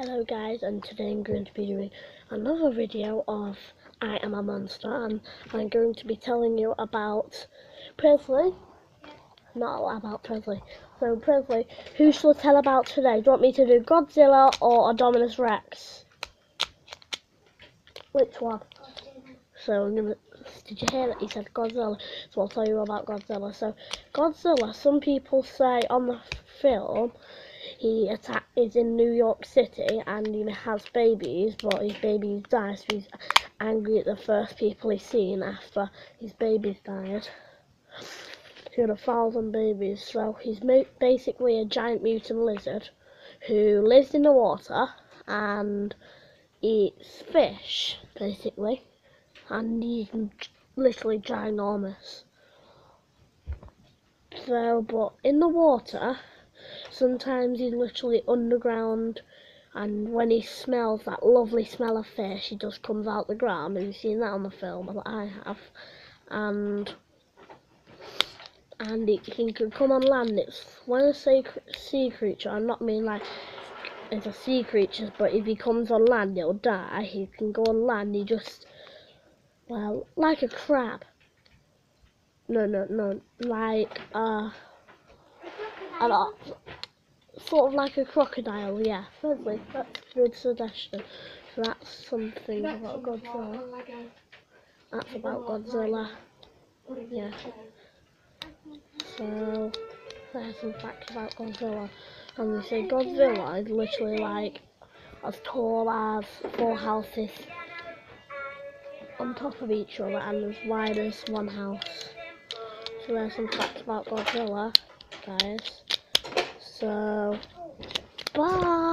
Hello guys and today I'm going to be doing another video of I am a monster and I'm going to be telling you about Presley. Not about Presley. So Presley, who shall I tell about today? Do you want me to do Godzilla or Dominus Rex? Which one? So I'm gonna did you hear that he said Godzilla? So I'll tell you about Godzilla. So Godzilla, some people say on the film he attack is in New York City and he has babies, but his babies die, so he's angry at the first people he's seen after his babies died. He had a thousand babies, so he's basically a giant mutant lizard who lives in the water and eats fish, basically, and he's literally ginormous. So, but in the water, Sometimes he's literally underground and when he smells that lovely smell of fish he just comes out the ground. Have you seen that on the film? I have. And and he, he can come on land. It's when I say sea creature, I'm not mean like it's a sea creature, but if he comes on land, he'll die. He can go on land. He just well, like a crab. No, no, no, like uh, a sort of like a crocodile, yeah. Friendly, that's a good suggestion. So that's something about Godzilla. That's about Godzilla. Yeah. So, there's some facts about Godzilla. And they say Godzilla is literally like as tall as four houses on top of each other and as wide as one house. So there's some facts about Godzilla, guys. So, bye.